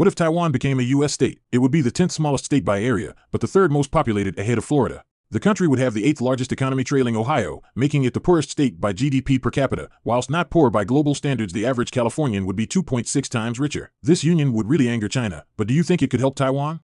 What if Taiwan became a U.S. state? It would be the 10th smallest state by area, but the third most populated ahead of Florida. The country would have the eighth largest economy trailing Ohio, making it the poorest state by GDP per capita. Whilst not poor by global standards, the average Californian would be 2.6 times richer. This union would really anger China, but do you think it could help Taiwan?